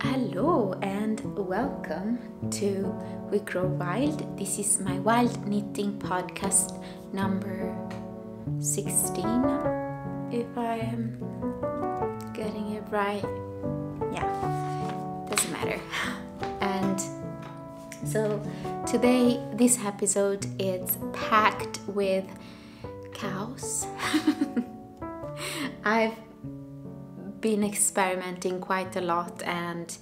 Hello and welcome to We Grow Wild. This is my wild knitting podcast number 16, if I am getting it right. Yeah, doesn't matter. And so today, this episode is packed with cows. I've been experimenting quite a lot and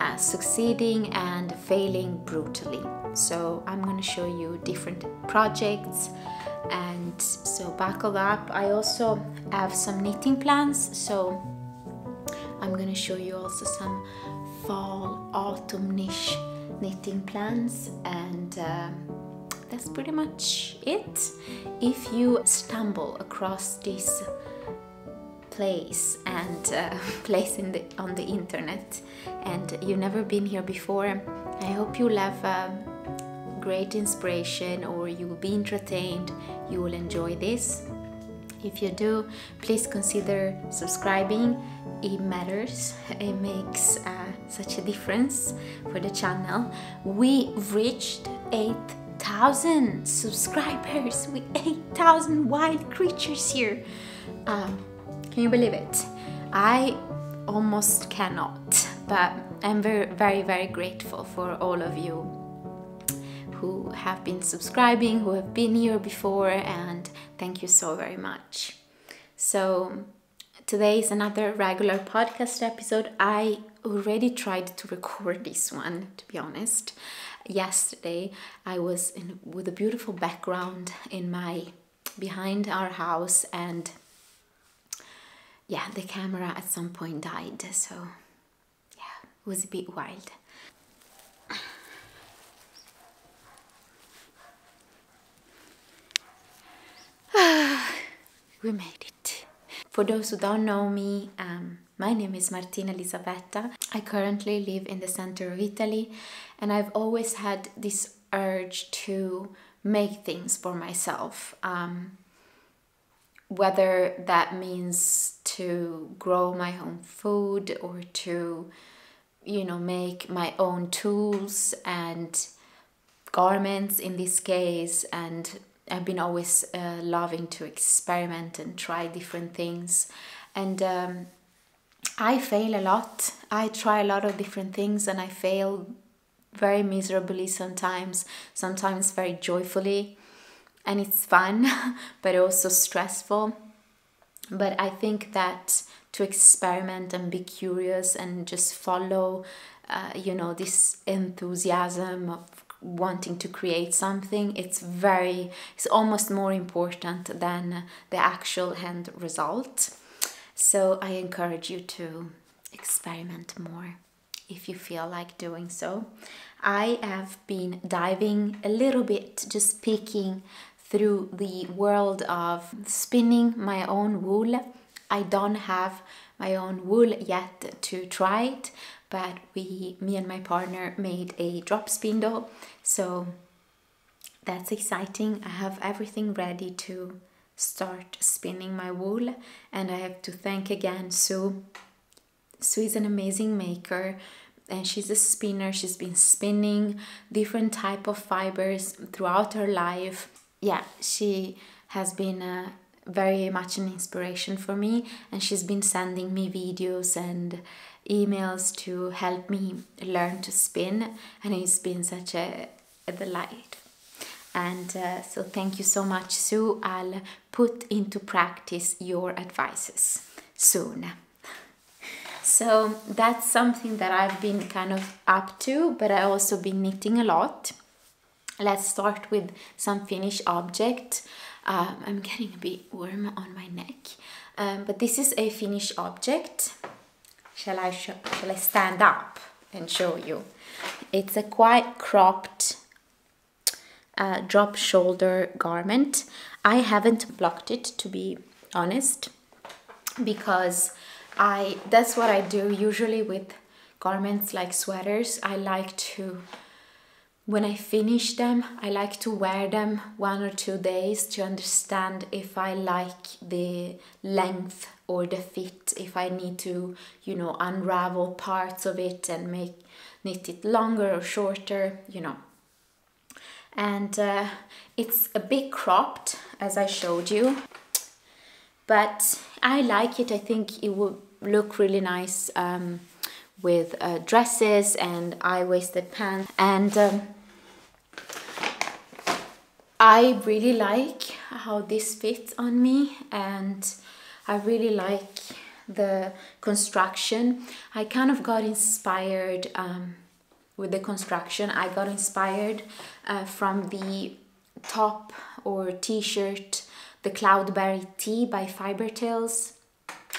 uh, succeeding and failing brutally. So I'm going to show you different projects and so buckle up. I also have some knitting plans, so I'm going to show you also some fall autumn-ish knitting plans and um, that's pretty much it. If you stumble across this place and uh, place in the on the internet. And you've never been here before. I hope you'll have um, great inspiration or you will be entertained. You will enjoy this. If you do please consider subscribing. It matters. It makes uh, such a difference for the channel. We reached 8000 subscribers. We 8000 wild creatures here. Um, can you believe it? I almost cannot, but I'm very, very, very grateful for all of you who have been subscribing, who have been here before, and thank you so very much. So, today is another regular podcast episode. I already tried to record this one, to be honest. Yesterday, I was in, with a beautiful background in my behind our house and yeah, the camera at some point died, so yeah, it was a bit wild. we made it. For those who don't know me, um, my name is Martina Elisabetta. I currently live in the center of Italy and I've always had this urge to make things for myself. Um, whether that means to grow my own food or to you know make my own tools and garments in this case. And i've been always uh, loving to experiment and try different things. And um, i fail a lot. I try a lot of different things and i fail very miserably sometimes sometimes very joyfully and it's fun but also stressful. But i think that to experiment and be curious and just follow uh, you know this enthusiasm of wanting to create something it's very it's almost more important than the actual end result. So i encourage you to experiment more if you feel like doing so. I have been diving a little bit just picking through the world of spinning my own wool. I don't have my own wool yet to try it, but we, me and my partner made a drop spindle, so that's exciting. I have everything ready to start spinning my wool, and I have to thank again Sue. Sue is an amazing maker and she's a spinner she's been spinning different type of fibers throughout her life yeah, she has been uh, very much an inspiration for me, and she's been sending me videos and emails to help me learn to spin, and it's been such a, a delight. And uh, so, thank you so much, Sue. I'll put into practice your advices soon. So, that's something that I've been kind of up to, but I also been knitting a lot. Let's start with some finished object. Um, I'm getting a bit warm on my neck, um, but this is a finished object. Shall I, shall I stand up and show you? It's a quite cropped uh, drop shoulder garment. I haven't blocked it to be honest because I that's what I do usually with garments like sweaters. I like to when I finish them, I like to wear them one or two days to understand if I like the length or the fit if I need to, you know, unravel parts of it and make knit it longer or shorter, you know. And uh, it's a bit cropped as I showed you, but I like it. I think it would look really nice um, with uh, dresses and high-waisted pants. And um, I really like how this fits on me and I really like the construction. I kind of got inspired um, with the construction. I got inspired uh, from the top or t-shirt, the Cloudberry Tee by Fibertales.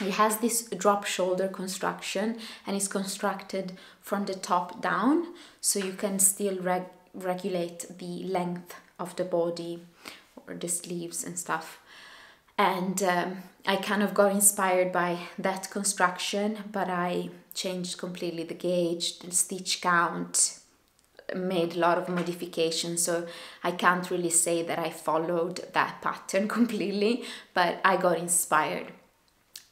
It has this drop shoulder construction and it's constructed from the top down so you can still reg regulate the length of the body or the sleeves and stuff. And um, I kind of got inspired by that construction but I changed completely the gauge, the stitch count, made a lot of modifications. So I can't really say that I followed that pattern completely but I got inspired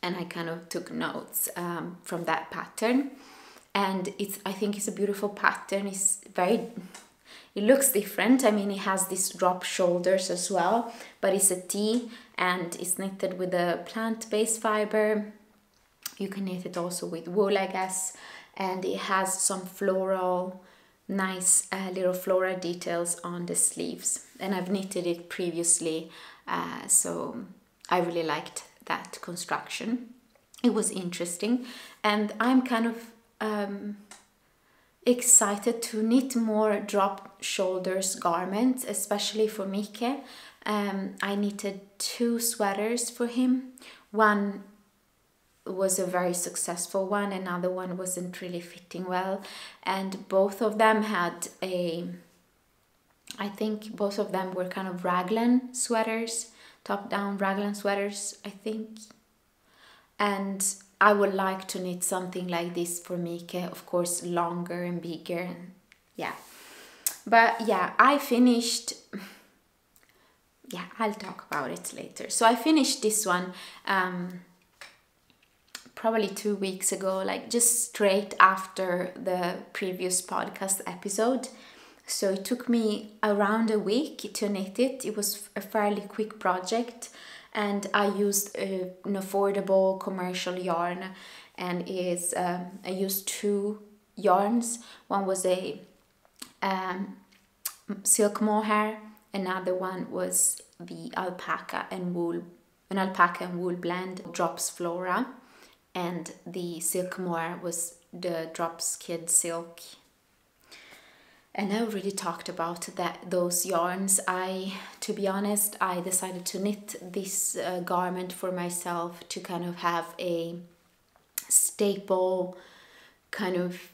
and I kind of took notes um, from that pattern. And it's I think it's a beautiful pattern. It's very it looks different. I mean it has these drop shoulders as well but it's a tee and it's knitted with a plant-based fiber. You can knit it also with wool I guess and it has some floral nice uh, little floral details on the sleeves. And I've knitted it previously uh, so I really liked that construction. It was interesting and I'm kind of um, excited to knit more drop shoulders garments especially for Mike um, I knitted two sweaters for him. One was a very successful one, another one wasn't really fitting well, and both of them had a I think both of them were kind of raglan sweaters, top down raglan sweaters, I think. And I would like to knit something like this for Mike, of course, longer and bigger. And yeah. But yeah, I finished yeah, I'll talk about it later. So I finished this one um, probably two weeks ago, like just straight after the previous podcast episode. So it took me around a week to knit it. It was a fairly quick project and I used a, an affordable commercial yarn and is um, I used two yarns. One was a um, silk mohair Another one was the alpaca and wool, an alpaca and wool blend, Drops Flora, and the silk mohair was the Drops Kid Silk. And I already talked about that those yarns. I, to be honest, I decided to knit this uh, garment for myself to kind of have a staple kind of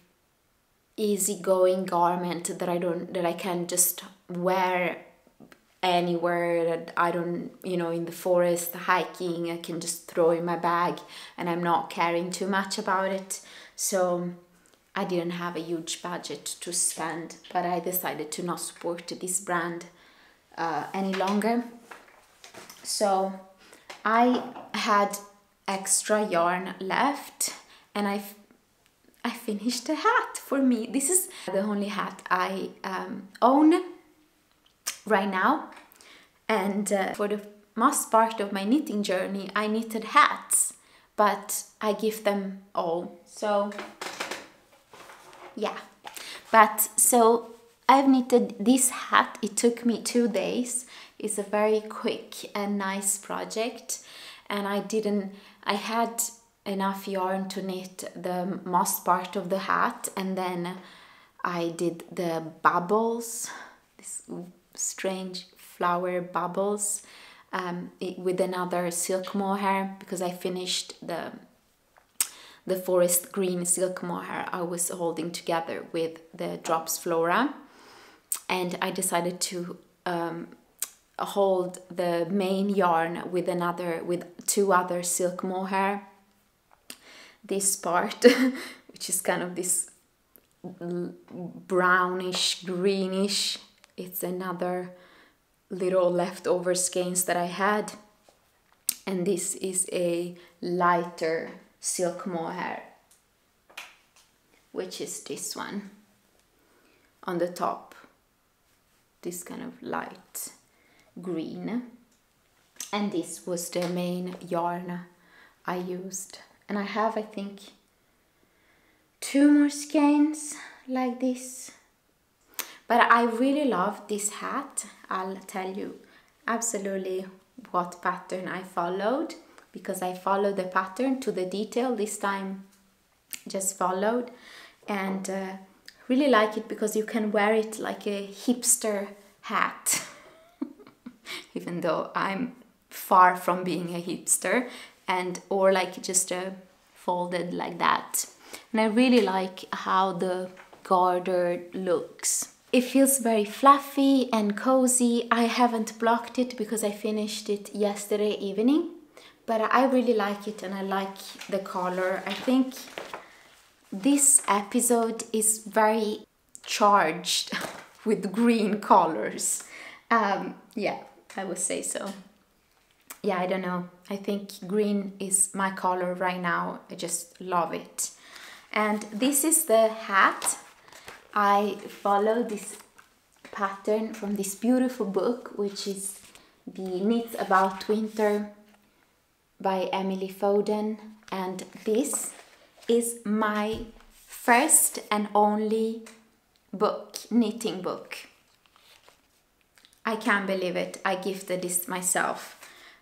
easygoing garment that I don't that I can just wear anywhere that I don't, you know, in the forest, hiking, I can just throw in my bag and I'm not caring too much about it. So I didn't have a huge budget to spend, but I decided to not support this brand uh, any longer. So I had extra yarn left and I I finished a hat for me. This is the only hat I um, own right now. And uh, for the most part of my knitting journey, I knitted hats, but I give them all. So, yeah. But so I've knitted this hat. It took me two days. It's a very quick and nice project. And I didn't, I had enough yarn to knit the most part of the hat and then I did the bubbles, this strange flower bubbles um, it, with another silk mohair because I finished the the forest green silk mohair I was holding together with the drops flora. And I decided to um, hold the main yarn with another with two other silk mohair. This part which is kind of this brownish greenish it's another little leftover skeins that I had. And this is a lighter silk mohair which is this one. On the top this kind of light green. And this was the main yarn I used. And I have I think two more skeins like this. But I really love this hat. I'll tell you absolutely what pattern I followed because I followed the pattern to the detail this time just followed. And uh, really like it because you can wear it like a hipster hat even though I'm far from being a hipster and or like just a folded like that. And I really like how the garter looks. It feels very fluffy and cozy. I haven't blocked it because I finished it yesterday evening, but I really like it and I like the color. I think this episode is very charged with green colors. Um, yeah, I would say so. Yeah, I don't know. I think green is my color right now. I just love it. And this is the hat I follow this pattern from this beautiful book, which is the Knits About Winter by Emily Foden. And this is my first and only book, knitting book. I can't believe it. I gifted this myself.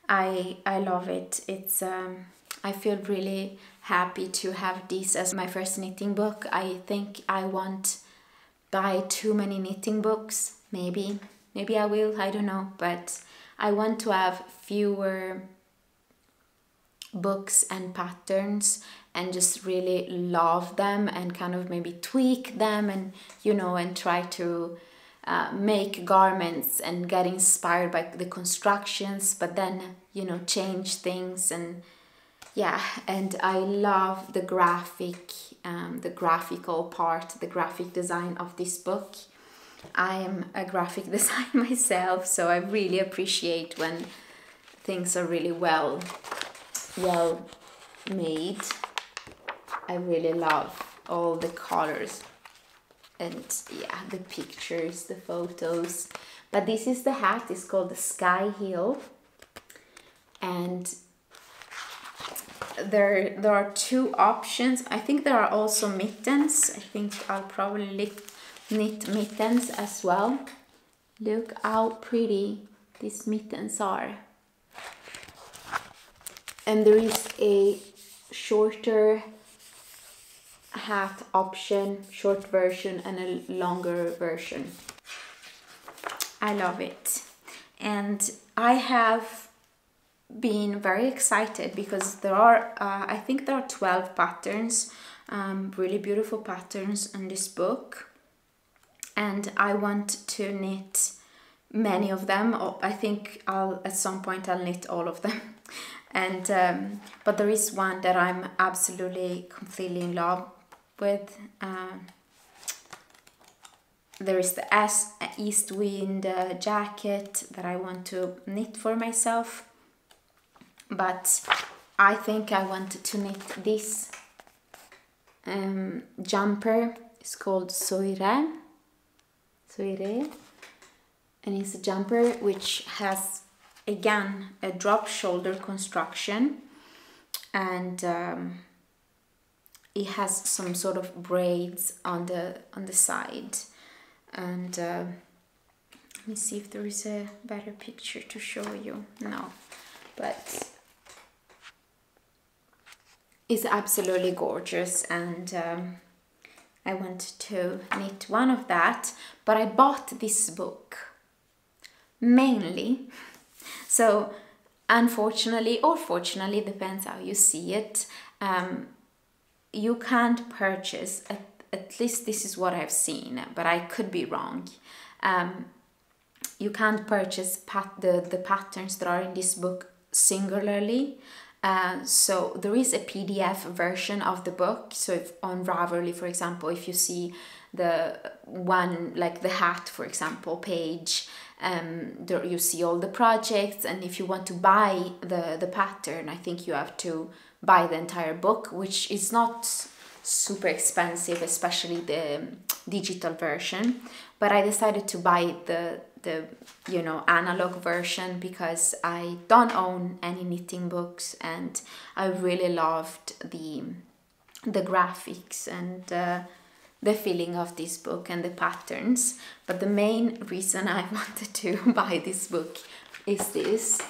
I I love it. It's um, I feel really happy to have this as my first knitting book. I think I want buy too many knitting books. Maybe, maybe I will, I don't know, but I want to have fewer books and patterns and just really love them and kind of maybe tweak them and you know and try to uh, make garments and get inspired by the constructions but then you know change things and yeah and i love the graphic um, the graphical part the graphic design of this book. I am a graphic designer myself so i really appreciate when things are really well well made. I really love all the colors and yeah the pictures the photos. But this is the hat it's called the Skyhill. And there there are two options. I think there are also mittens. I think i'll probably knit mittens as well. Look how pretty these mittens are and there is a shorter hat option short version and a longer version i love it and i have been very excited because there are, uh, I think there are 12 patterns, um, really beautiful patterns in this book. And I want to knit many of them. I think I'll, at some point, I'll knit all of them. and, um, but there is one that I'm absolutely, completely in love with. Um, there is the East Wind uh, jacket that I want to knit for myself but I think I wanted to knit this um, jumper. It's called Soirée. Soirée. And it's a jumper which has again a drop shoulder construction. And um, it has some sort of braids on the on the side. And uh, let me see if there is a better picture to show you no but is absolutely gorgeous. And um, I want to knit one of that. But I bought this book mainly so unfortunately or fortunately depends how you see it um, you can't purchase at, at least this is what I've seen but I could be wrong um, you can't purchase pat the, the patterns that are in this book singularly Uh, so there is a PDF version of the book. So if on Ravelry, for example, if you see the one like the hat, for example, page, um, there you see all the projects. And if you want to buy the the pattern, I think you have to buy the entire book, which is not super expensive, especially the digital version. But I decided to buy the the you know analog version because I don't own any knitting books and I really loved the the graphics and uh, the feeling of this book and the patterns but the main reason I wanted to buy this book is this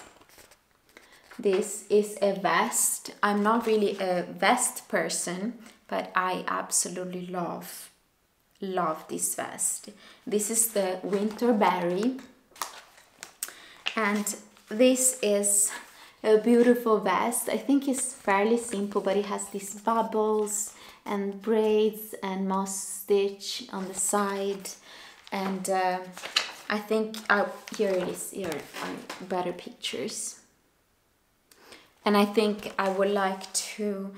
this is a vest I'm not really a vest person but I absolutely love love this vest. This is the Winterberry and this is a beautiful vest. I think it's fairly simple but it has these bubbles and braids and moss stitch on the side and uh, I think oh, here it is here are better pictures and I think I would like to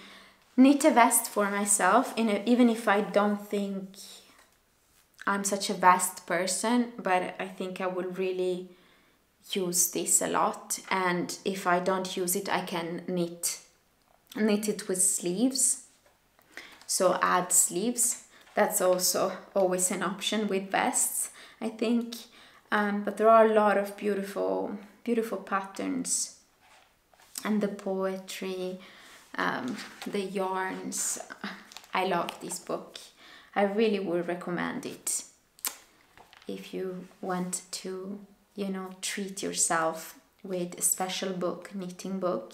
knit a vest for myself in a, even if I don't think I'm such a vast person, but I think I will really use this a lot. And if I don't use it, I can knit, knit it with sleeves. So add sleeves. That's also always an option with vests, I think. Um, but there are a lot of beautiful, beautiful patterns and the poetry, um, the yarns. I love this book. I really would recommend it if you want to, you know, treat yourself with a special book, knitting book.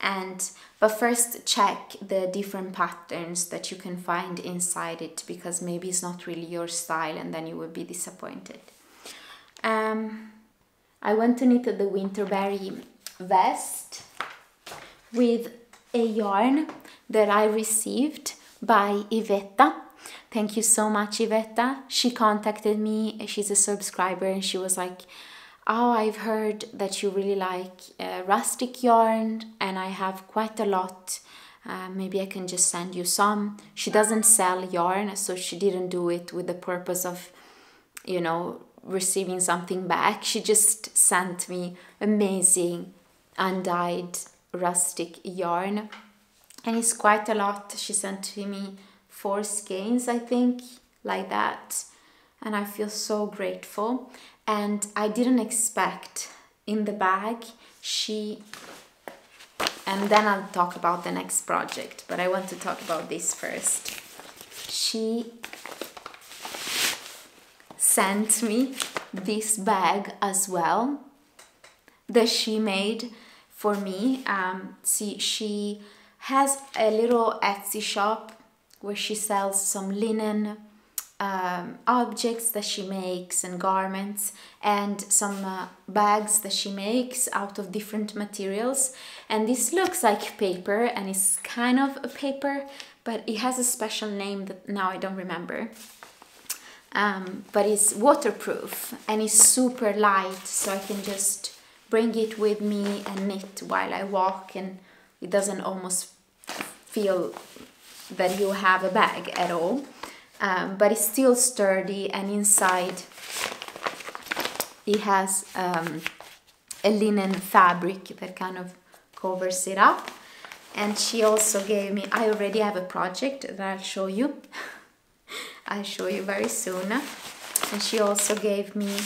And but first check the different patterns that you can find inside it because maybe it's not really your style and then you will be disappointed. Um, I went to knit the Winterberry vest with a yarn that I received by Ivetta Thank you so much, Ivetta. She contacted me. She's a subscriber and she was like, Oh, I've heard that you really like uh, rustic yarn and I have quite a lot. Uh, maybe I can just send you some. She doesn't sell yarn, so she didn't do it with the purpose of, you know, receiving something back. She just sent me amazing undyed rustic yarn and it's quite a lot. She sent to me four skeins, I think, like that. And I feel so grateful. And I didn't expect in the bag she and then I'll talk about the next project, but I want to talk about this first. She sent me this bag as well that she made for me. Um, see, she has a little Etsy shop where she sells some linen um, objects that she makes and garments and some uh, bags that she makes out of different materials. And this looks like paper and it's kind of a paper but it has a special name that now I don't remember. Um, but it's waterproof and it's super light so I can just bring it with me and knit while I walk and it doesn't almost feel that you have a bag at all um, but it's still sturdy and inside it has um, a linen fabric that kind of covers it up. And she also gave me I already have a project that I'll show you. I'll show you very soon. And she also gave me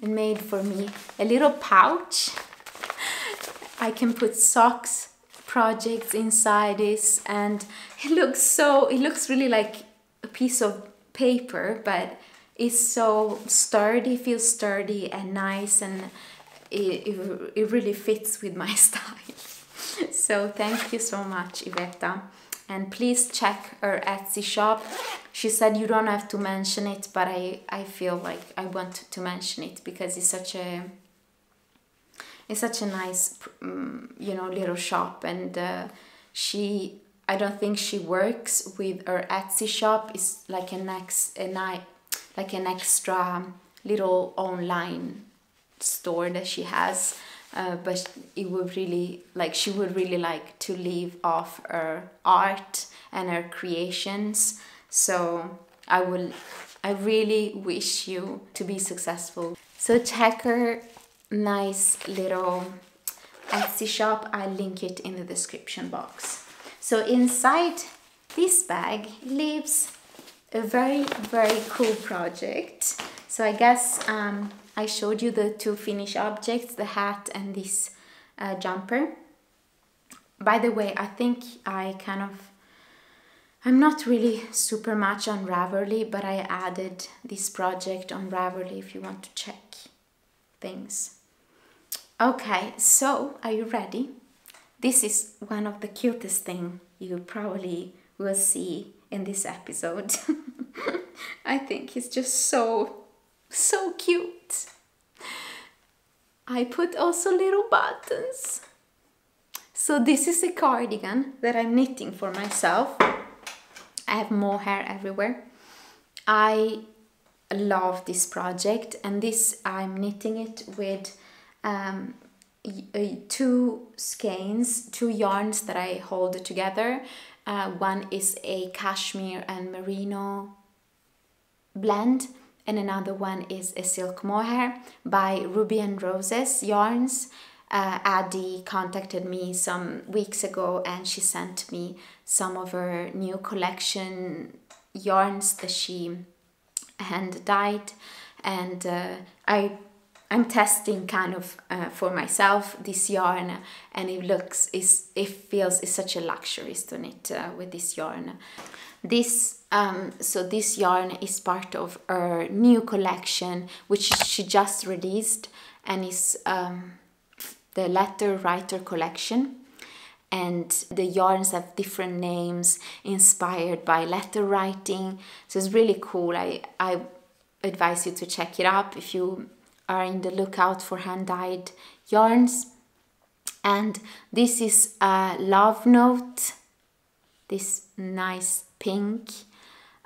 and made for me a little pouch. I can put socks projects inside this and it looks so it looks really like piece of paper but it's so sturdy feels sturdy and nice and it, it, it really fits with my style. So thank you so much Ivetta and please check her Etsy shop. She said you don't have to mention it but I, I feel like I want to mention it because it's such a it's such a nice um, you know little shop. And uh, she I don't think she works with her Etsy shop. It's like an ex a night like an extra little online store that she has. Uh, but it would really like she would really like to live off her art and her creations. So i will i really wish you to be successful. So check her nice little etsy shop. I'll link it in the description box so inside this bag lives a very very cool project so i guess um, I showed you the two finished objects, the hat and this uh, jumper. By the way, I think I kind of, I'm not really super much on Ravelry, but I added this project on Ravelry if you want to check things. Okay, so are you ready? This is one of the cutest thing you probably will see in this episode. I think it's just so so cute. I put also little buttons. So this is a cardigan that I'm knitting for myself. I have more hair everywhere. I love this project and this I'm knitting it with um, two skeins, two yarns that I hold together. Uh, one is a cashmere and merino blend and another one is a silk mohair by Ruby and Roses yarns. Uh, Addie contacted me some weeks ago and she sent me some of her new collection yarns that she hand dyed and uh, I I'm testing kind of uh, for myself this yarn and it looks is it feels is such a luxury to knit uh, with this yarn this um, so this yarn is part of her new collection, which she just released, and is um, the Letter Writer collection. And the yarns have different names inspired by letter writing. So it's really cool. I, I advise you to check it up if you are in the lookout for hand dyed yarns. And this is a love note, this nice pink,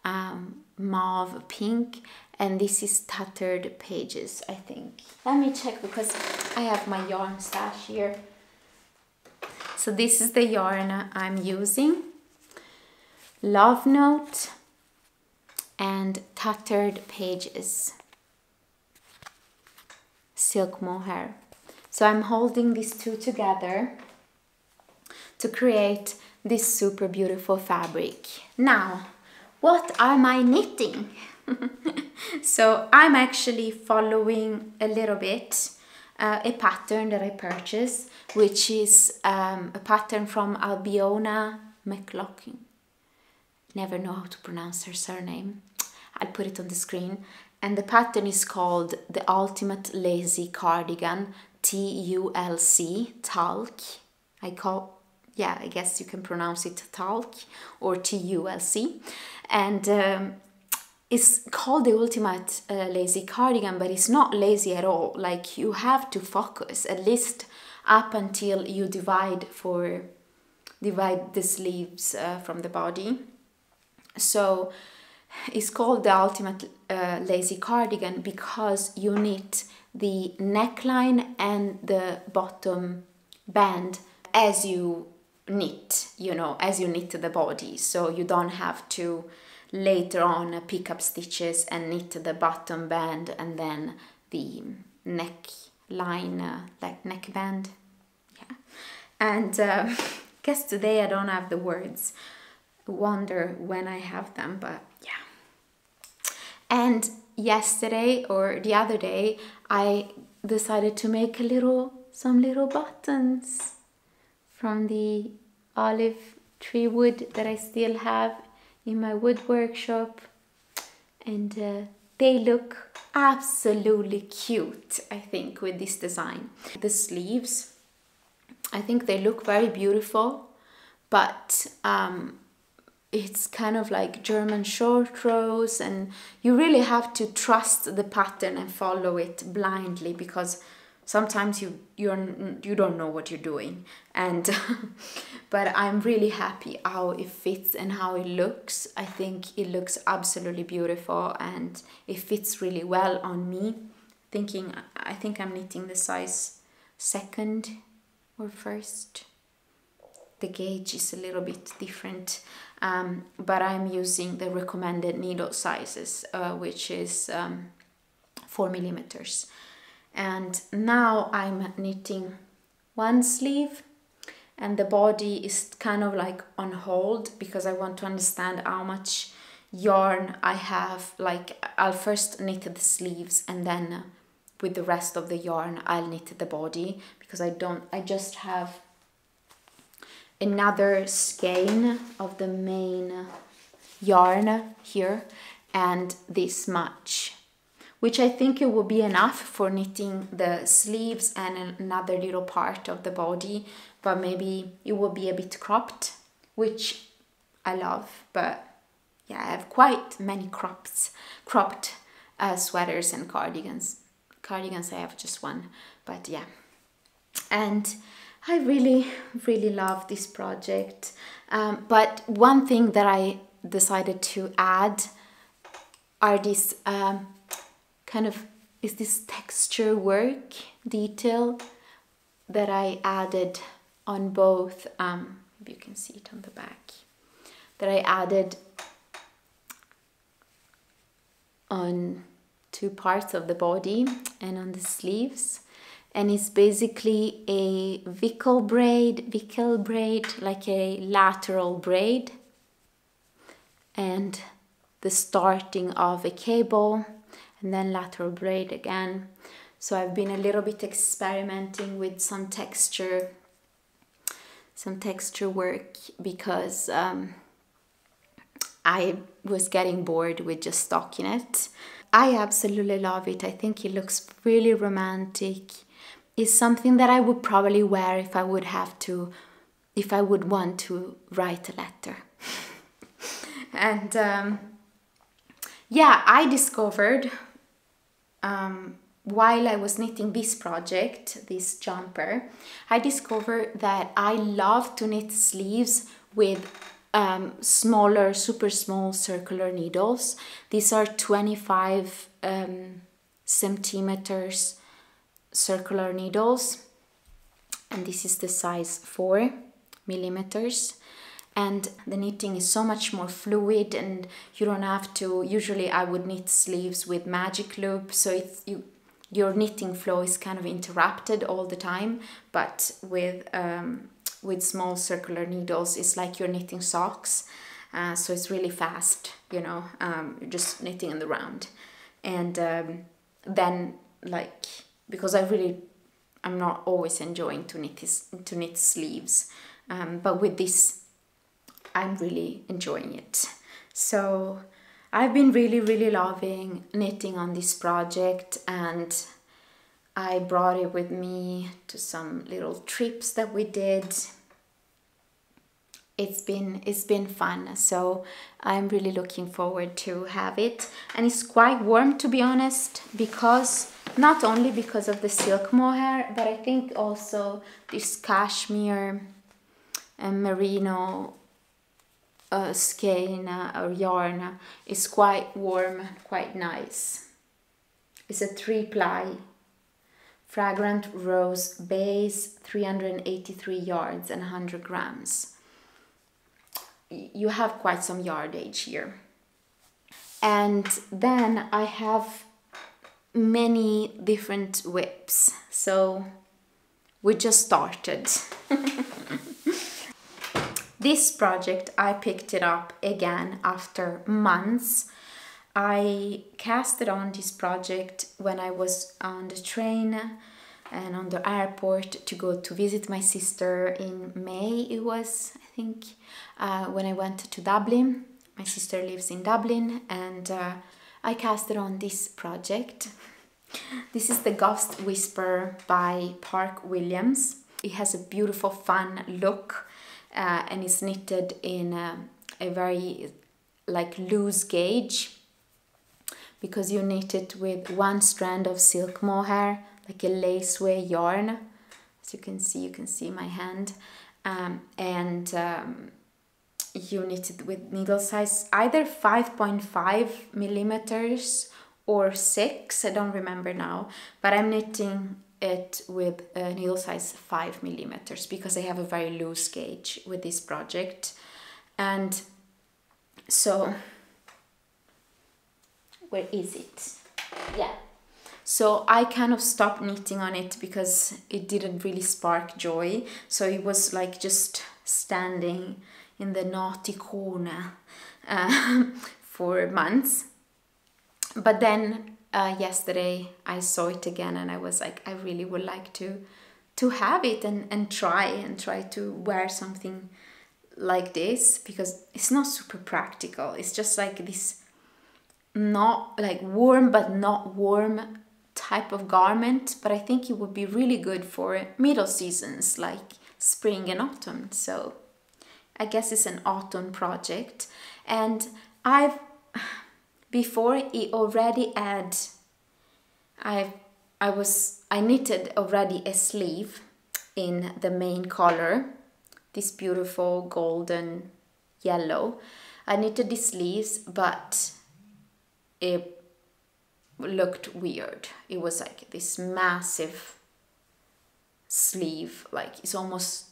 um, mauve pink, and this is tattered pages, I think. Let me check because I have my yarn stash here. So this is the yarn I'm using. Love Note and Tattered Pages. Silk mohair. So I'm holding these two together to create this super beautiful fabric. Now, what am I knitting? so I'm actually following a little bit uh, a pattern that I purchased, which is um, a pattern from Ailbíona McLochlainn. Never know how to pronounce her surname. I'll put it on the screen. And the pattern is called the Ultimate Lazy Cardigan, T-U-L-C, Talc. I call yeah, I guess you can pronounce it talc or T-U-L-C. And um, it's called the ultimate uh, lazy cardigan, but it's not lazy at all. Like you have to focus at least up until you divide for divide the sleeves uh, from the body. So it's called the ultimate uh, lazy cardigan because you knit the neckline and the bottom band as you knit, you know, as you knit the body. So you don't have to later on pick up stitches and knit the bottom band and then the neck line, uh, like neckband. Yeah. And uh, guess today I don't have the words. Wonder when I have them, but. And yesterday or the other day, I decided to make a little, some little buttons from the olive tree wood that I still have in my wood workshop and uh, they look absolutely cute I think with this design. The sleeves I think they look very beautiful but um, it's kind of like German short rows and you really have to trust the pattern and follow it blindly because sometimes you you're you don't know what you're doing. And but i'm really happy how it fits and how it looks. I think it looks absolutely beautiful and it fits really well on me. Thinking i think i'm knitting the size second or first. The gauge is a little bit different um, but I'm using the recommended needle sizes uh, which is um, 4 millimeters. And now I'm knitting one sleeve and the body is kind of like on hold because I want to understand how much yarn I have. Like I'll first knit the sleeves and then with the rest of the yarn I'll knit the body because I don't I just have another skein of the main yarn here and this much which I think it will be enough for knitting the sleeves and another little part of the body but maybe it will be a bit cropped which I love but yeah I have quite many crops cropped uh, sweaters and cardigans cardigans I have just one but yeah. And I really, really love this project. Um, but one thing that I decided to add are these um, kind of is this texture work detail that I added on both, um, you can see it on the back, that I added on two parts of the body and on the sleeves and it's basically a vikkel braid, vikkel braid, like a lateral braid, and the starting of a cable, and then lateral braid again. So I've been a little bit experimenting with some texture, some texture work because um, I was getting bored with just stockinette. I absolutely love it. I think it looks really romantic is something that I would probably wear if I would have to, if I would want to write a letter. and um, yeah, I discovered um, while I was knitting this project, this jumper, I discovered that I love to knit sleeves with um, smaller, super small circular needles. These are 25 um, centimeters circular needles and this is the size 4 millimeters. And the knitting is so much more fluid and you don't have to usually I would knit sleeves with magic loop so it's you your knitting flow is kind of interrupted all the time but with um, with small circular needles it's like you're knitting socks uh, so it's really fast you know um, just knitting in the round. And um, then like because I really I'm not always enjoying to knit this, to knit sleeves. Um, but with this I'm really enjoying it. So I've been really really loving knitting on this project and I brought it with me to some little trips that we did. It's been it's been fun so i'm really looking forward to have it. And it's quite warm to be honest because not only because of the silk mohair but i think also this cashmere and merino uh, skein or yarn is quite warm quite nice it's a three ply fragrant rose base 383 yards and 100 grams you have quite some yardage here. And then I have many different WIPs. So we just started. this project, I picked it up again after months. I casted on this project when I was on the train and on the airport to go to visit my sister in May it was I think uh, when I went to Dublin my sister lives in Dublin and uh, I casted on this project. This is the Ghost Whisper by Park Williams. It has a beautiful fun look uh, and it's knitted in a, a very like loose gauge because you knit it with one strand of silk mohair like a laceweight yarn. As you can see you can see my hand. Um, and um, it with needle size either 5.5 millimeters or 6 I don't remember now but I'm knitting it with a needle size 5 millimeters because I have a very loose gauge with this project. And so where is it? Yeah. So I kind of stopped knitting on it because it didn't really spark joy. So it was like just standing in the naughty corner uh, for months but then uh, yesterday I saw it again and I was like I really would like to to have it and, and try and try to wear something like this because it's not super practical. It's just like this not like warm but not warm type of garment, but I think it would be really good for middle seasons like spring and autumn. So I guess it's an autumn project. And I've before it already had I I was I knitted already a sleeve in the main color this beautiful golden yellow. I knitted the sleeves, but it looked weird. It was like this massive sleeve, like it's almost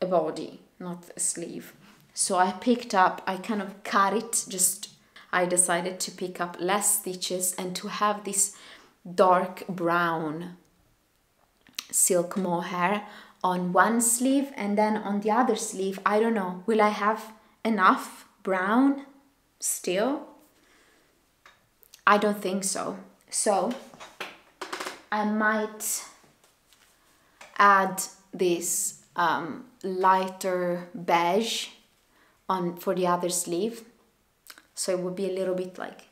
a body, not a sleeve. So I picked up, I kind of cut it, just I decided to pick up less stitches and to have this dark brown silk mohair on one sleeve and then on the other sleeve, I don't know, will I have enough brown still? I don't think so. So I might add this um, lighter beige on for the other sleeve. So it would be a little bit like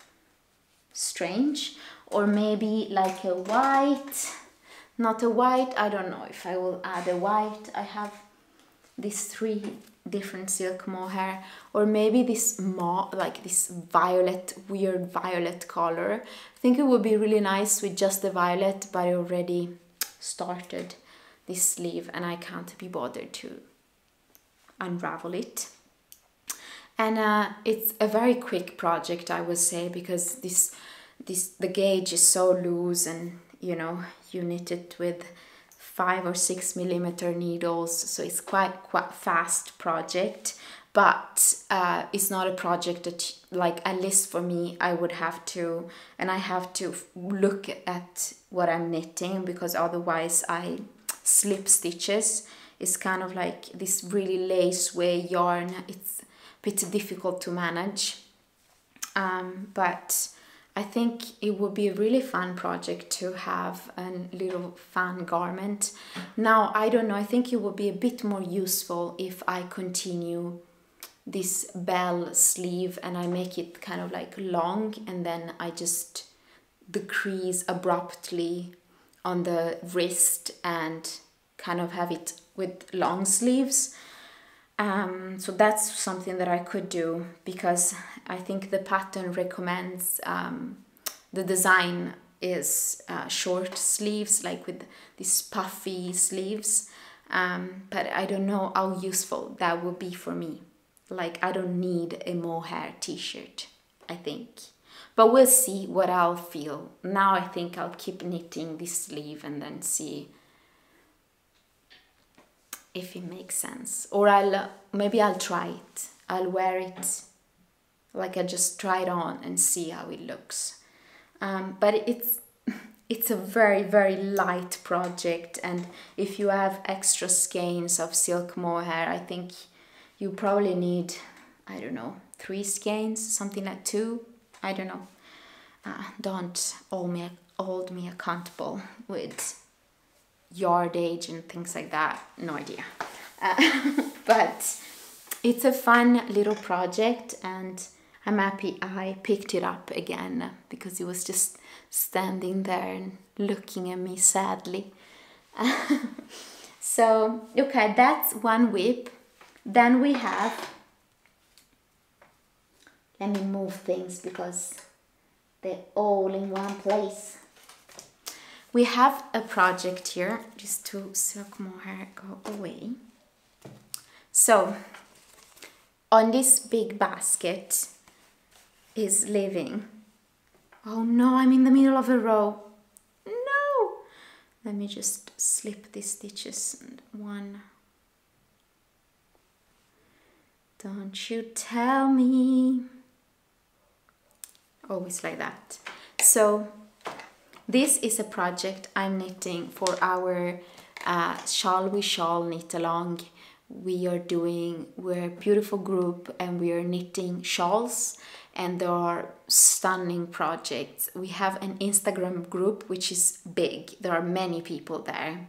strange. Or maybe like a white not a white I don't know if I will add a white. I have these three different silk mohair. Or maybe this mauve like this violet weird violet color. I think it would be really nice with just the violet but I already started this sleeve and I can't be bothered to unravel it. And uh, it's a very quick project I would say because this this the gauge is so loose and you know you knit it with five or six millimeter needles so it's quite quite fast project. But uh, it's not a project that like at least for me I would have to and I have to look at what I'm knitting because otherwise I slip stitches. It's kind of like this really laceweight yarn. It's a bit difficult to manage. Um, but I think it would be a really fun project to have a little fun garment. Now, I don't know, I think it would be a bit more useful if I continue this bell sleeve and I make it kind of like long and then I just decrease abruptly on the wrist and kind of have it with long sleeves. Um, so that's something that I could do because I think the pattern recommends um, the design is uh, short sleeves like with these puffy sleeves. Um, but I don't know how useful that would be for me. Like I don't need a mohair t-shirt I think but we'll see what I'll feel. Now I think I'll keep knitting this sleeve and then see if it makes sense. Or I'll maybe I'll try it. I'll wear it like I just try it on and see how it looks. Um, but it's it's a very very light project. And if you have extra skeins of silk mohair I think you probably need I don't know three skeins something like two I don't know uh, don't hold me hold me accountable with yardage and things like that. No idea. Uh, but it's a fun little project and I'm happy I picked it up again because it was just standing there and looking at me sadly. so, okay, that's one WIP. Then we have, let me move things because they're all in one place we have a project here, just to silk mohair go away. So, on this big basket is living. Oh no, I'm in the middle of a row. No! let me just slip these stitches one don't you tell me always like that so this is a project I'm knitting for our uh, Shall We Shawl Knit Along. We are doing, we're a beautiful group and we are knitting shawls and there are stunning projects. We have an Instagram group which is big. There are many people there.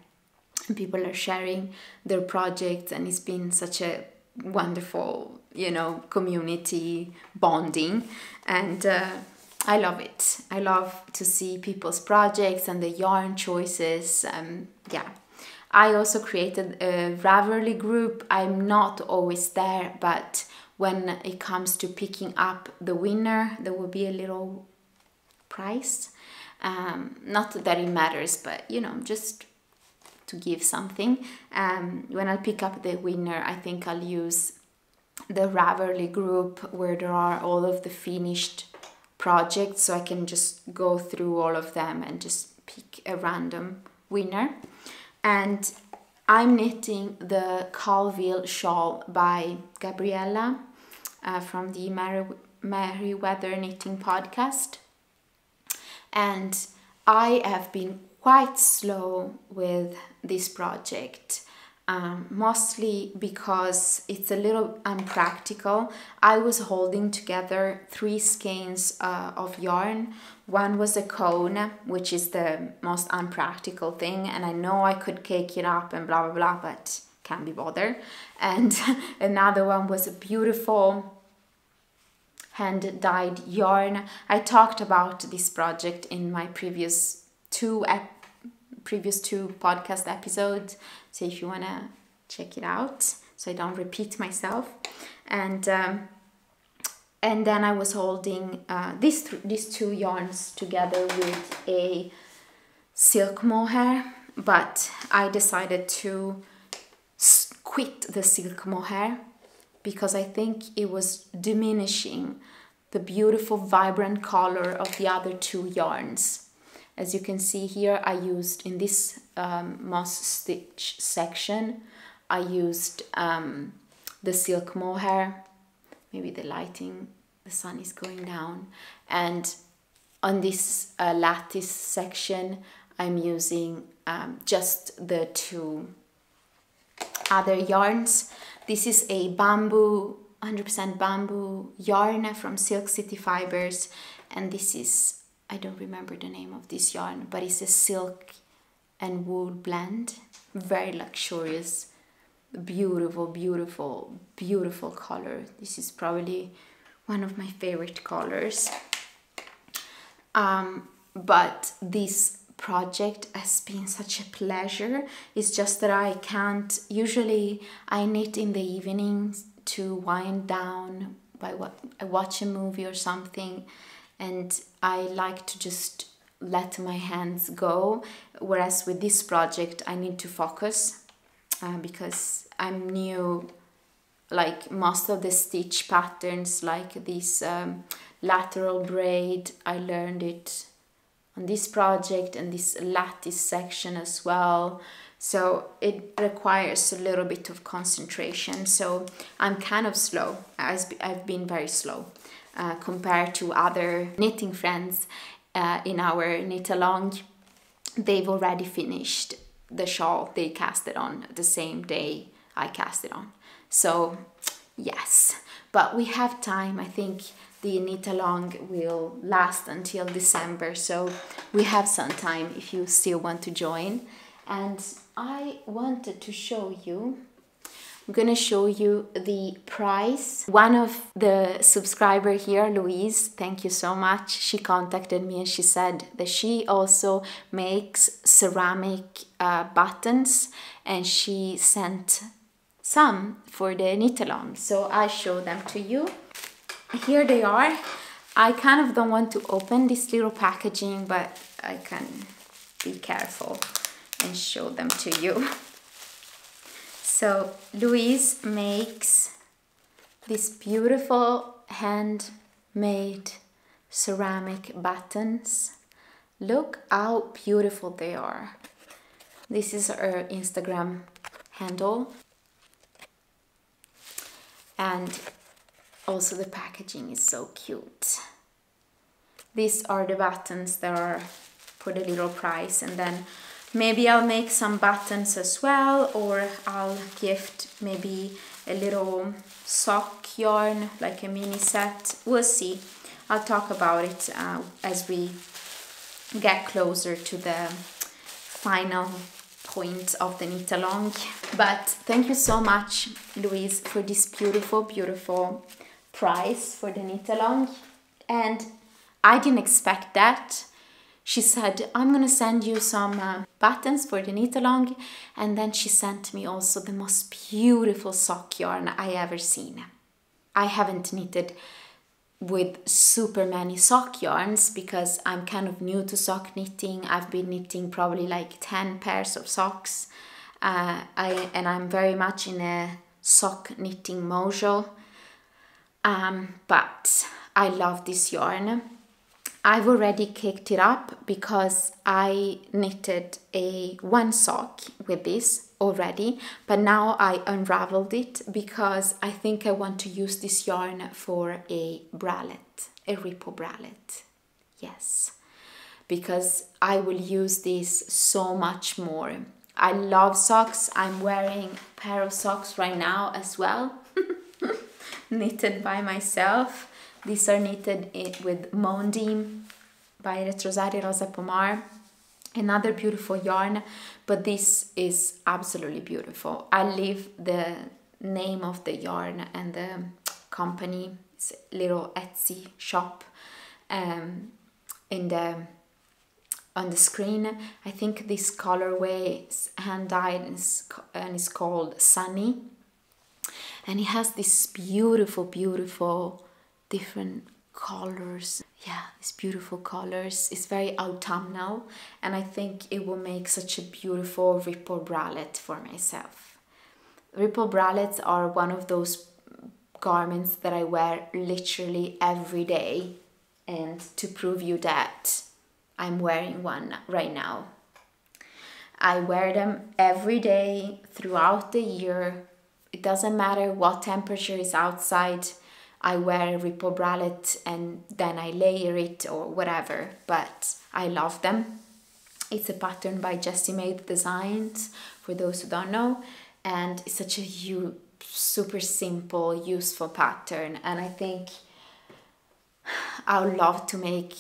People are sharing their projects and it's been such a wonderful, you know, community bonding and uh, I love it. I love to see people's projects and the yarn choices. Um, yeah. I also created a Ravelry group. I'm not always there, but when it comes to picking up the winner, there will be a little prize. Um, not that it matters, but you know, just to give something. Um, when I pick up the winner, I think I'll use the Ravelry group where there are all of the finished projects so I can just go through all of them and just pick a random winner. And I'm knitting the Calville shawl by Gabriella uh, from the Mary, Merryweather Knitting Podcast. And I have been quite slow with this project um, mostly because it's a little unpractical. I was holding together three skeins uh, of yarn. One was a cone, which is the most unpractical thing, and I know I could cake it up and blah blah blah, but can't be bothered. And another one was a beautiful hand dyed yarn. I talked about this project in my previous two previous two podcast episodes so if you want to check it out so I don't repeat myself. And um, and then I was holding uh, these th these two yarns together with a silk mohair but I decided to quit the silk mohair because I think it was diminishing the beautiful vibrant color of the other two yarns as you can see here, I used in this um, moss stitch section, I used um, the silk mohair. Maybe the lighting, the sun is going down. And on this uh, lattice section, I'm using um, just the two other yarns. This is a bamboo, 100% bamboo yarn from Silk City Fibers. And this is I don't remember the name of this yarn, but it's a silk and wool blend. Very luxurious, beautiful, beautiful, beautiful color. This is probably one of my favorite colors. Um, but this project has been such a pleasure. It's just that I can't, usually I knit in the evenings to wind down by what I watch a movie or something and I like to just let my hands go. Whereas with this project, I need to focus uh, because I'm new. Like most of the stitch patterns, like this um, lateral braid, I learned it on this project and this lattice section as well. So it requires a little bit of concentration. So I'm kind of slow. I've been very slow. Uh, compared to other knitting friends uh, in our knit along they've already finished the shawl they cast it on the same day I cast it on. So yes. But we have time. I think the knit along will last until December so we have some time if you still want to join. And I wanted to show you I'm gonna show you the price. One of the subscriber here, Louise, thank you so much. She contacted me and she said that she also makes ceramic uh, buttons and she sent some for the knit along. So I show them to you. Here they are. I kind of don't want to open this little packaging, but I can be careful and show them to you. So Louise makes these beautiful handmade ceramic buttons. Look how beautiful they are. This is her Instagram handle. And also the packaging is so cute. These are the buttons that are for the little price and then maybe I'll make some buttons as well or I'll gift maybe a little sock yarn like a mini set. We'll see. I'll talk about it uh, as we get closer to the final point of the knit along. But thank you so much, Louise, for this beautiful, beautiful prize for the knit along. And I didn't expect that. She said, I'm gonna send you some uh, buttons for the knit along. And then she sent me also the most beautiful sock yarn I ever seen. I haven't knitted with super many sock yarns because I'm kind of new to sock knitting. I've been knitting probably like 10 pairs of socks. Uh, I, and I'm very much in a sock knitting mojo. Um, but I love this yarn. I've already kicked it up because I knitted a one sock with this already, but now I unraveled it because I think I want to use this yarn for a bralette, a ripple bralette. Yes, because I will use this so much more. I love socks. I'm wearing a pair of socks right now as well, knitted by myself these are knitted with Mondim by Retrosaria Rosa Pomar. Another beautiful yarn, but this is absolutely beautiful. I'll leave the name of the yarn and the company, it's little Etsy shop um, in the on the screen. I think this colorway is hand dyed and is called Sunny. And it has this beautiful, beautiful different colors. Yeah these beautiful colors. It's very autumnal and i think it will make such a beautiful ripple bralette for myself. Ripple bralettes are one of those garments that i wear literally every day and to prove you that i'm wearing one right now. I wear them every day throughout the year. It doesn't matter what temperature is outside I wear a ripple bralette and then I layer it or whatever, but I love them. It's a pattern by Jessie Maed Designs, for those who don't know, and it's such a super simple, useful pattern, and I think I would love to make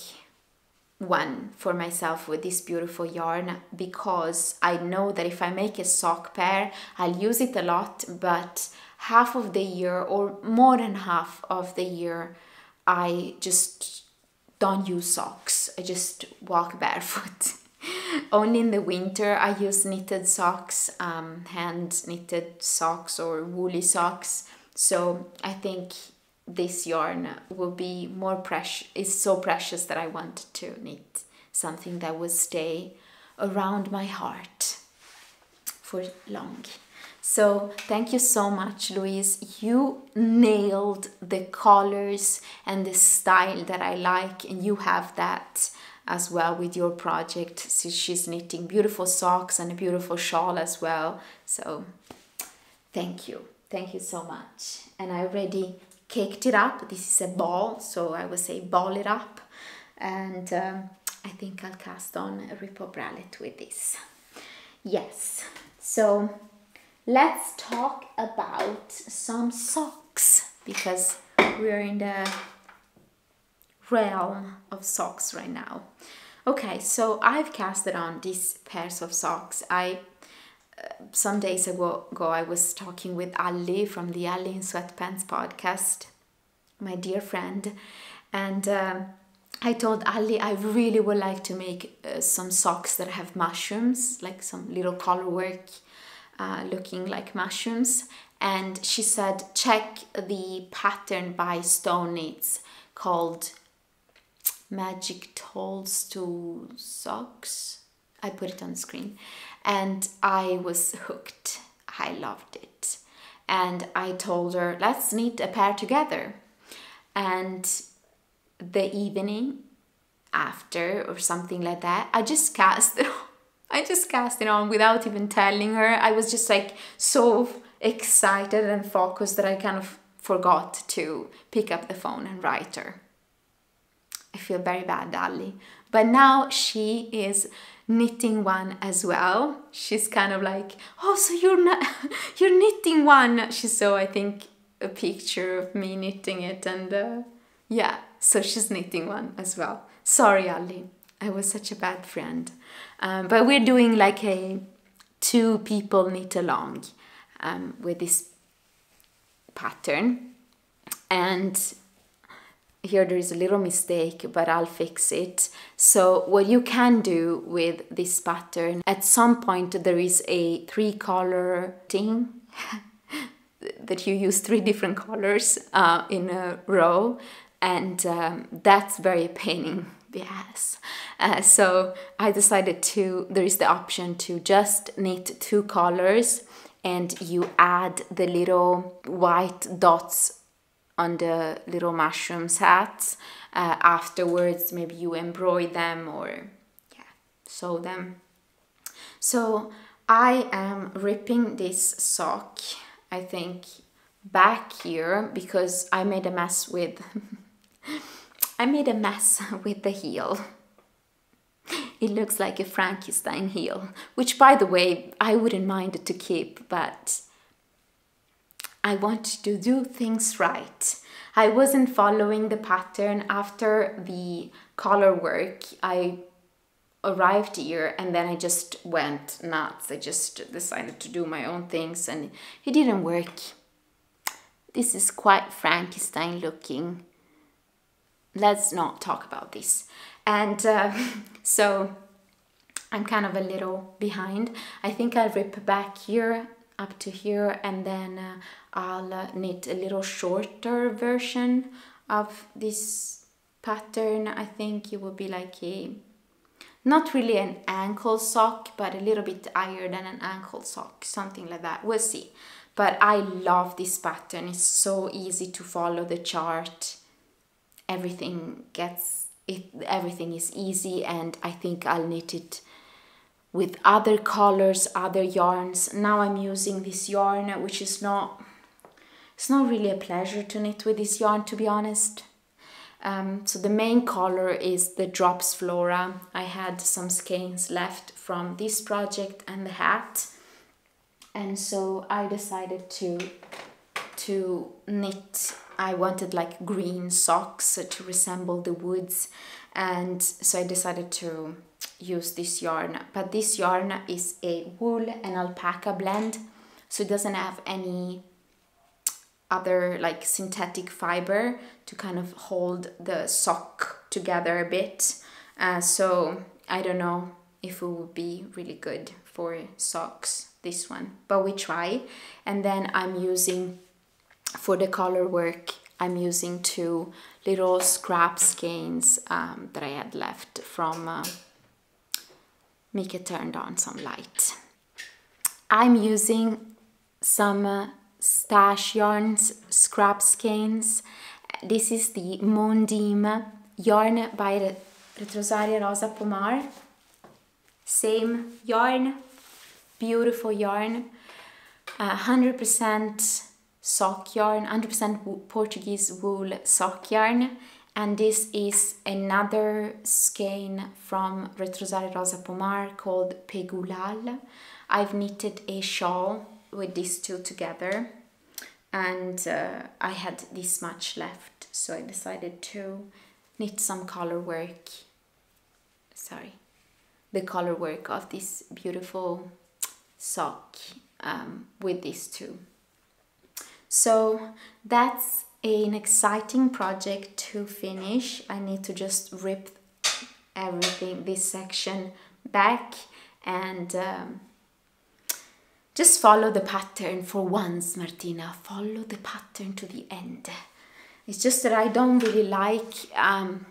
one for myself with this beautiful yarn because I know that if I make a sock pair, I'll use it a lot, but half of the year or more than half of the year I just don't use socks. I just walk barefoot. Only in the winter I use knitted socks, um, hand knitted socks or woolly socks. So I think this yarn will be more precious, is so precious that I want to knit something that will stay around my heart for long. So thank you so much, Louise. You nailed the colors and the style that I like, and you have that as well with your project. So she's knitting beautiful socks and a beautiful shawl as well. So thank you. Thank you so much. And I already caked it up. This is a ball, so I would say ball it up. And um, I think I'll cast on a ripple bralette with this. Yes, so let's talk about some socks because we're in the realm of socks right now. Okay, so I've casted on these pairs of socks. I uh, some days ago, ago I was talking with Ali from the Ali in Sweatpants podcast, my dear friend, and uh, I told Ali I really would like to make uh, some socks that have mushrooms, like some little color work uh, looking like mushrooms and she said check the pattern by Stone Knits called Magic Toadstool Socks. I put it on screen and I was hooked. I loved it. And I told her, let's knit a pair together. And the evening after or something like that, I just cast I just cast it on without even telling her. I was just like so excited and focused that I kind of forgot to pick up the phone and write her. I feel very bad, Ali. But now she is knitting one as well. She's kind of like, oh, so you're not, you're knitting one. She saw, I think, a picture of me knitting it, and uh, yeah, so she's knitting one as well. Sorry, Ali, I was such a bad friend. Um, but we're doing like a two people knit along um, with this pattern, and here there is a little mistake but I'll fix it. So what you can do with this pattern at some point there is a three color thing that you use three different colors uh, in a row. And um, that's very paining yes uh, so I decided to there is the option to just knit two colors and you add the little white dots on the little mushrooms hats. Uh, afterwards, maybe you embroider them or yeah, sew them. So I am ripping this sock, I think, back here because I made a mess with I made a mess with the heel. It looks like a Frankenstein heel, which by the way, I wouldn't mind to keep, but I want to do things right. I wasn't following the pattern after the color work. I arrived here and then I just went nuts. I just decided to do my own things and it didn't work. This is quite Frankenstein looking. Let's not talk about this. And uh, so I'm kind of a little behind. I think I'll rip back here up to here and then uh, I'll uh, knit a little shorter version of this pattern. I think it will be like a not really an ankle sock but a little bit higher than an ankle sock something like that we'll see but I love this pattern it's so easy to follow the chart everything gets it everything is easy and I think I'll knit it with other colors, other yarns. Now I'm using this yarn, which is not, it's not really a pleasure to knit with this yarn, to be honest. Um, so the main color is the Drops Flora. I had some skeins left from this project and the hat. And so I decided to, to knit, I wanted like green socks to resemble the woods. And so I decided to use this yarn but this yarn is a wool and alpaca blend so it doesn't have any other like synthetic fiber to kind of hold the sock together a bit uh, so I don't know if it would be really good for socks this one but we try and then I'm using for the color work I'm using two little scrap skeins um, that I had left from uh, Mika turned on some light. I'm using some uh, stash yarns, scrap skeins. This is the Mondim yarn by Retrosaria Rosa Pomar. Same yarn, beautiful yarn, 100% uh, sock yarn, 100% Portuguese wool sock yarn and this is another skein from Retrosaria Rosa Pomar called Pegulal. I've knitted a shawl with these two together and uh, I had this much left so I decided to knit some color work. Sorry. The color work of this beautiful sock um, with these two so that's an exciting project to finish. I need to just rip everything, this section back and um, just follow the pattern for once, Martina. Follow the pattern to the end. It's just that I don't really like um,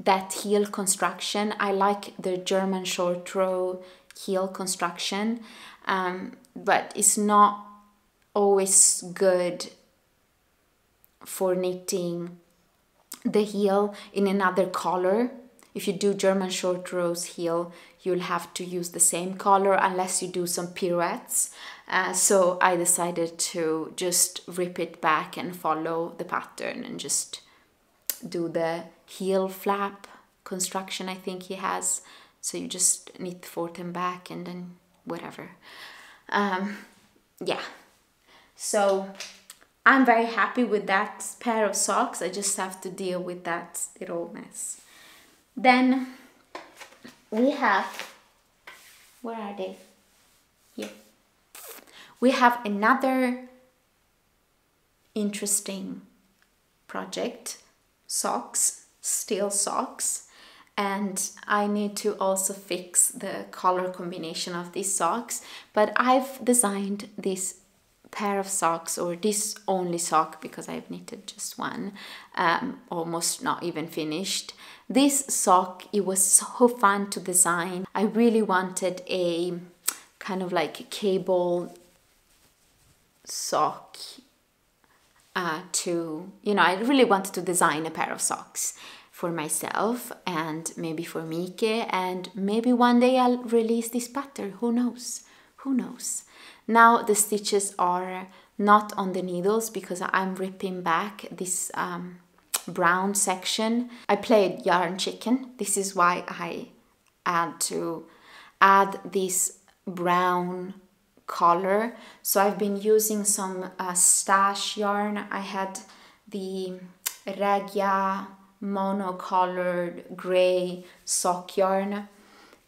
that heel construction. I like the German short row heel construction, um, but it's not always good for knitting the heel in another color if you do German short rows heel, you'll have to use the same color unless you do some pirouettes. Uh, so I decided to just rip it back and follow the pattern and just do the heel flap construction I think he has. So you just knit forth and back and then whatever. Um, yeah. So I'm very happy with that pair of socks. I just have to deal with that little mess. Then we have, where are they? Here. We have another interesting project, socks, steel socks. And I need to also fix the color combination of these socks. But I've designed this pair of socks or this only sock because I've knitted just one um, almost not even finished. This sock it was so fun to design. I really wanted a kind of like cable sock uh, to you know I really wanted to design a pair of socks for myself and maybe for Mike and maybe one day I'll release this pattern. Who knows? Who knows now the stitches are not on the needles because I'm ripping back this um, brown section. I played yarn chicken. This is why I had to add this brown color. So I've been using some uh, stash yarn. I had the Regia monocolored gray sock yarn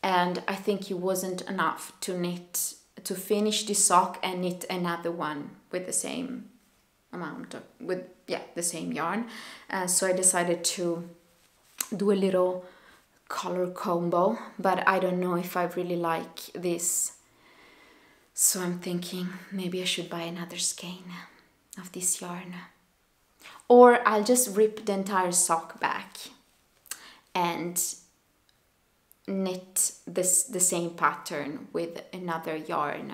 and I think it wasn't enough to knit to finish the sock and knit another one with the same amount of, with yeah the same yarn. Uh, so I decided to do a little color combo but I don't know if I really like this. So I'm thinking maybe I should buy another skein of this yarn. Or I'll just rip the entire sock back and knit this the same pattern with another yarn.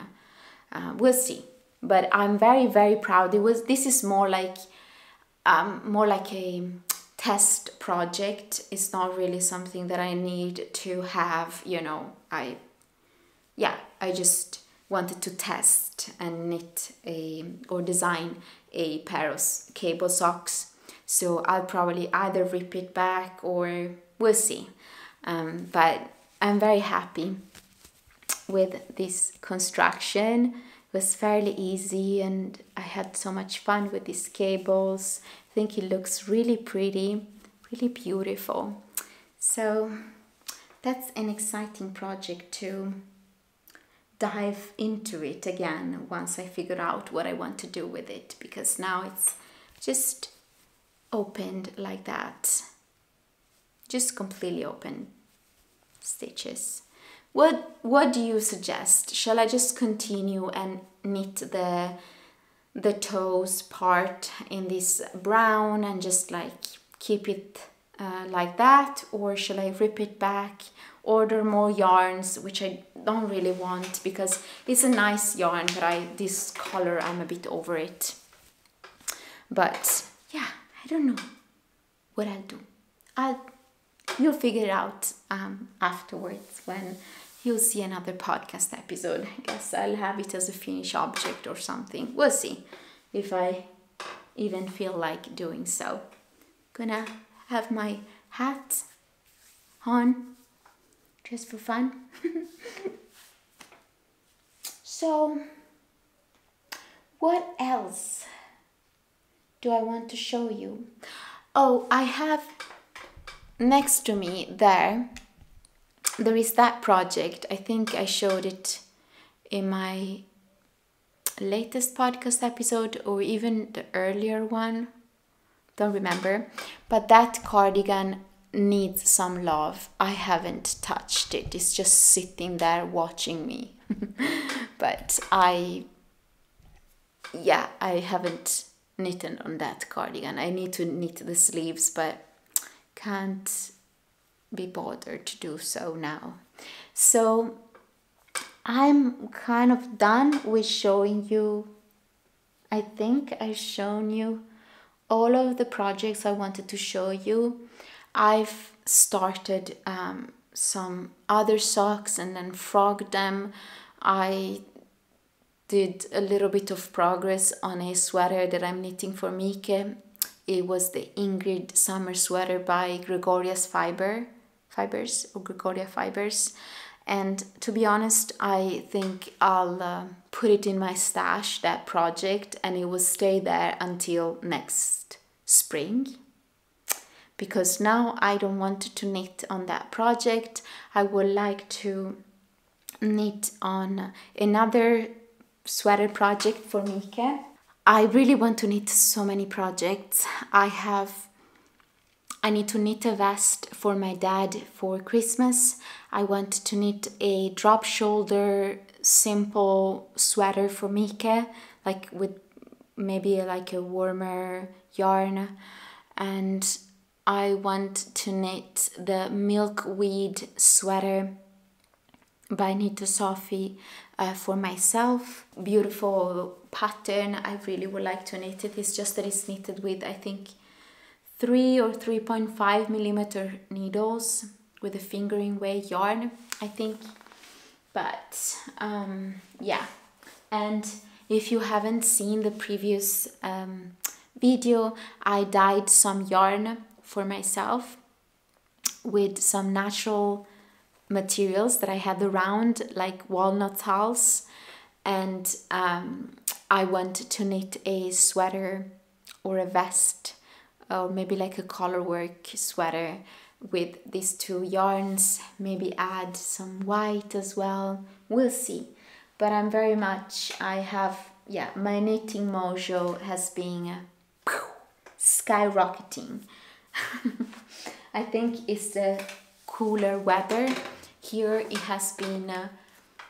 Uh, we'll see. But i'm very very proud. It was this is more like um, more like a test project. It's not really something that i need to have you know i yeah i just wanted to test and knit a or design a pair of cable socks. So i'll probably either rip it back or we'll see um, but I'm very happy with this construction. It was fairly easy and I had so much fun with these cables. I think it looks really pretty, really beautiful. So that's an exciting project to dive into it again once I figure out what I want to do with it because now it's just opened like that just completely open stitches. What, what do you suggest? Shall I just continue and knit the, the toes part in this brown and just like keep it uh, like that? Or shall I rip it back, order more yarns, which I don't really want because it's a nice yarn, but I this color, I'm a bit over it. But yeah, I don't know what I'll do. I'll you'll figure it out um, afterwards when you'll see another podcast episode. I guess I'll have it as a finished object or something. We'll see if I even feel like doing so. Gonna have my hat on just for fun. so, what else do I want to show you? Oh, I have next to me there, there is that project. I think I showed it in my latest podcast episode or even the earlier one. Don't remember. But that cardigan needs some love. I haven't touched it. It's just sitting there watching me. but I yeah, I haven't knitted on that cardigan. I need to knit the sleeves, but can't be bothered to do so now. So I'm kind of done with showing you. I think I've shown you all of the projects I wanted to show you. I've started um, some other socks and then frogged them. I did a little bit of progress on a sweater that I'm knitting for Mike. It was the Ingrid summer sweater by Gregoria's Fiber Fibers or Gregoria Fibers. And to be honest, I think I'll uh, put it in my stash, that project, and it will stay there until next spring. Because now I don't want to knit on that project. I would like to knit on another sweater project for Mike. I really want to knit so many projects. I have I need to knit a vest for my dad for Christmas. I want to knit a drop shoulder simple sweater for Mika, like with maybe like a warmer yarn. And I want to knit the milkweed sweater by Nita Sophie uh, for myself. Beautiful pattern. I really would like to knit it. It's just that it's knitted with, I think, 3 or 3.5 millimeter needles with a fingering weight yarn, I think. But um, yeah, and if you haven't seen the previous um, video, I dyed some yarn for myself with some natural materials that I had around, like walnut hulls, and um, I wanted to knit a sweater or a vest or maybe like a color work sweater with these two yarns maybe add some white as well. We'll see. But i'm very much i have yeah my knitting mojo has been skyrocketing. I think it's the cooler weather here it has been uh,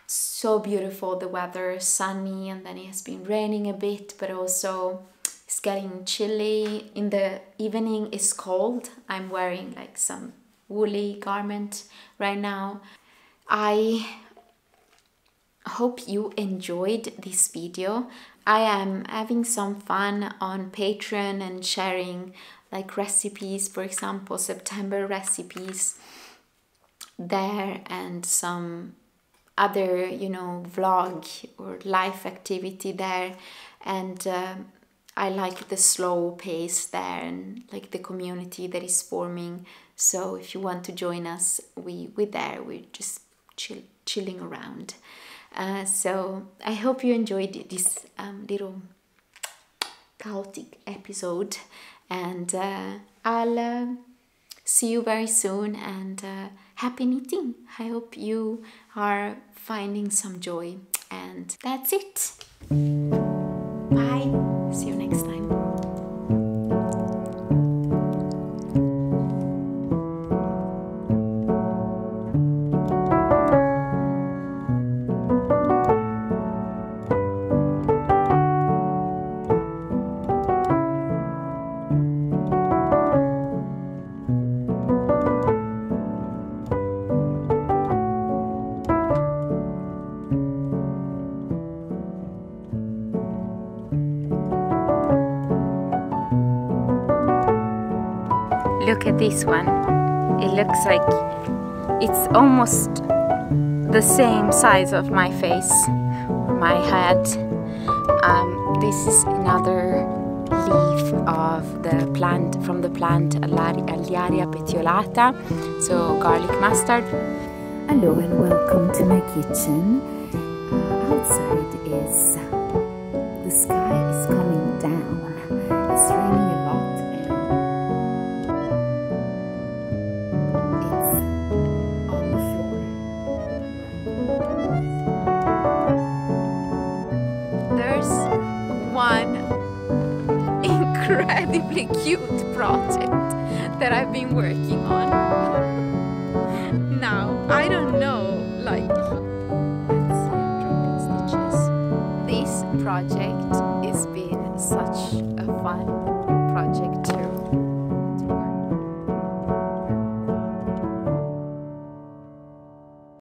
so beautiful the weather sunny and then it has been raining a bit but also it's getting chilly. In the evening it's cold. I'm wearing like some woolly garment right now. I hope you enjoyed this video. I am having some fun on patreon and sharing like recipes for example september recipes there and some other you know vlog or life activity there and uh, I like the slow pace there and like the community that is forming. So if you want to join us, we we're there. We're just chill, chilling around. Uh, so I hope you enjoyed this um, little chaotic episode, and uh, I'll uh, see you very soon. And uh, happy knitting! I hope you are finding some joy. And that's it. This one. It looks like it's almost the same size of my face, my head. Um, this is another leaf of the plant, from the plant Alliaria petiolata, so garlic mustard. Hello and welcome to my kitchen. Outside is the sky is coming down. That I've been working